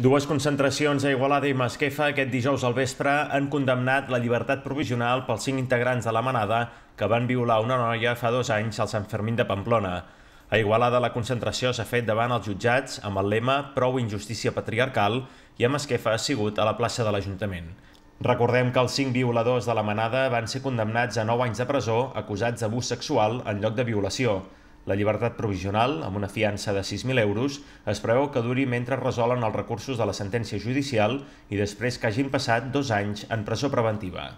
Dues concentracions a Igualada i Masquefa aquest dijous al vespre han condemnat la llibertat provisional pels cinc integrants de la manada que van violar una noia fa dos anys al Sant Fermín de Pamplona. A Igualada la concentració s'ha fet davant els jutjats amb el lema Prou injustícia patriarcal i a Masquefa ha sigut a la plaça de l'Ajuntament. Recordem que els cinc violadors de la manada van ser condemnats a 9 anys de presó acusats d'abús sexual en lloc de violació. La llibertat provisional, amb una fiança de 6.000 euros, es preveu que duri mentre resolen els recursos de la sentència judicial i després que hagin passat dos anys en presó preventiva.